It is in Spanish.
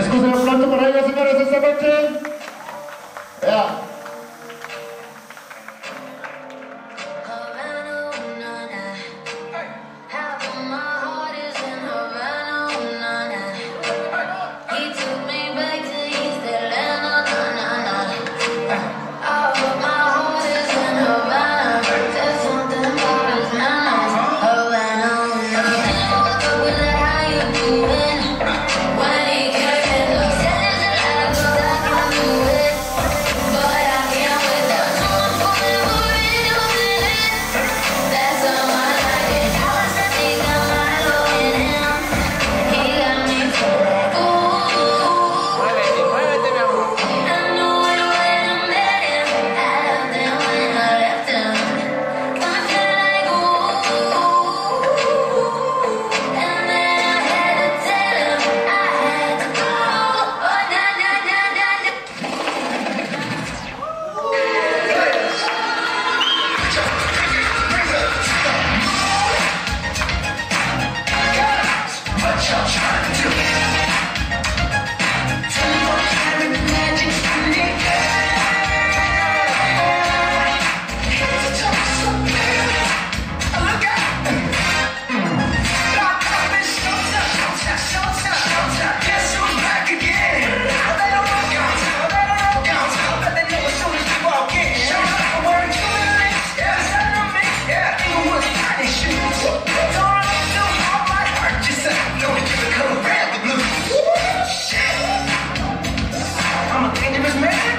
Escuche el aplauso para ellos, señores, esta noche. I'm a dangerous man.